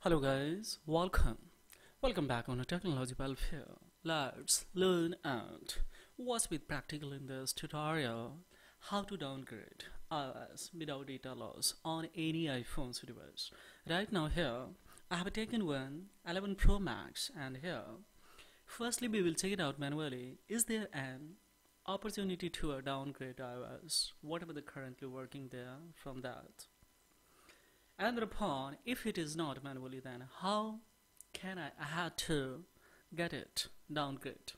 Hello guys, welcome. Welcome back on a Technology Welfare. Let's learn and watch with practical in this tutorial how to downgrade iOS without data loss on any iPhone device. Right now here I have taken one 11 Pro Max and here firstly we will check it out manually. Is there an opportunity to downgrade iOS whatever the currently working there from that? And upon if it is not manually then how can I, I had to get it downgrade?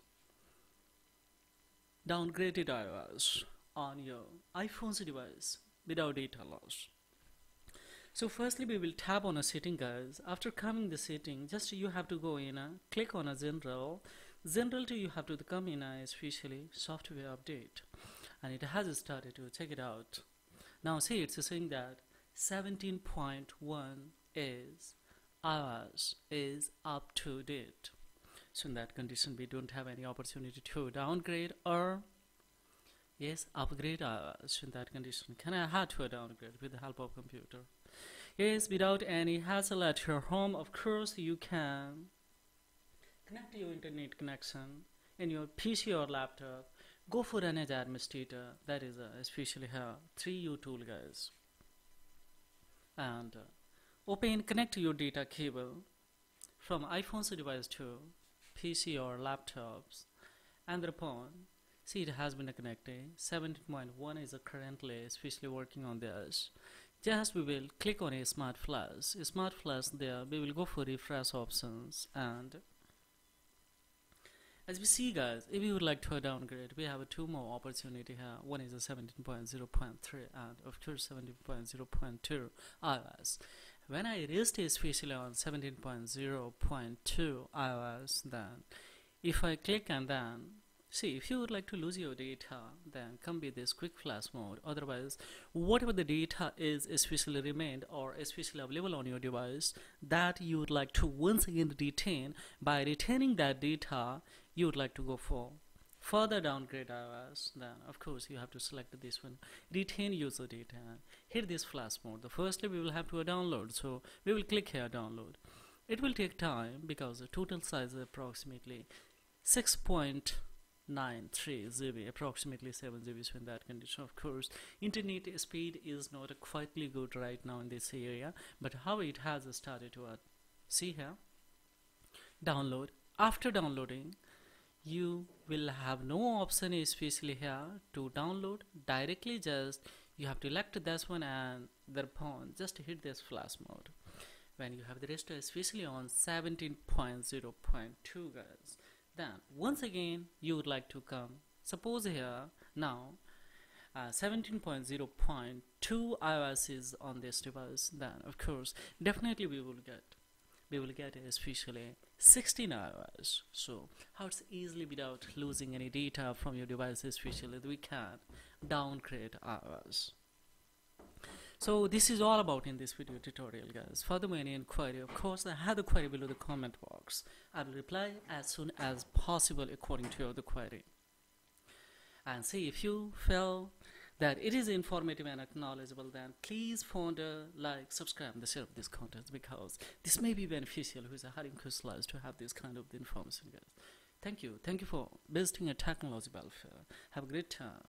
Downgraded iOS on your iPhone's device without data loss. So firstly we will tap on a setting guys. After coming the setting just you have to go in a click on a general. General to you have to come in a especially software update. And it has started to check it out. Now see it's saying that 17.1 is iOS is up to date. So in that condition we don't have any opportunity to downgrade or yes upgrade iOS in that condition. Can I have to downgrade with the help of computer? Yes without any hassle at your home of course you can connect your internet connection in your PC or laptop. Go for an administrator that is uh, especially here 3uTool guys and uh, open connect your data cable from iPhone's device to PC or laptops. And upon see it has been connected. 17.1 is currently especially working on this. Just we will click on a smart flash. A smart flash there we will go for refresh options and as we see guys, if you would like to downgrade, we have two more opportunity here. One is a 17.0.3 and of course 17.0.2 iOS. When I reached especially on 17.0.2 iOS, then if I click and then see if you would like to lose your data then come with this quick flash mode. Otherwise whatever the data is especially remained or especially available on your device that you would like to once again retain by retaining that data you would like to go for further downgrade iOS then of course you have to select this one. Retain user data. Hit this flash mode. The firstly we will have to download. So we will click here download. It will take time because the total size is approximately 6.93 GB approximately 7 GB in that condition of course. Internet speed is not quite good right now in this area but how it has started to uh, see here download. After downloading you will have no option especially here to download directly just you have to elect this one and thereupon just hit this flash mode. When you have the rest especially on 17.0.2 guys then once again you would like to come. Suppose here now uh, 17.0.2 iOS is on this device then of course definitely we will get we will get especially 16 iOS. So how it's easily without losing any data from your device especially we can downgrade iOS so this is all about in this video tutorial guys further any inquiry of course I have the query below the comment box I will reply as soon as possible according to your the query and see if you feel that it is informative and acknowledgeable, then please founder, like, subscribe, and share of this content because this may be beneficial who is a hiring course to have this kind of information, guys. Thank you. Thank you for visiting a technology welfare. Have a great time.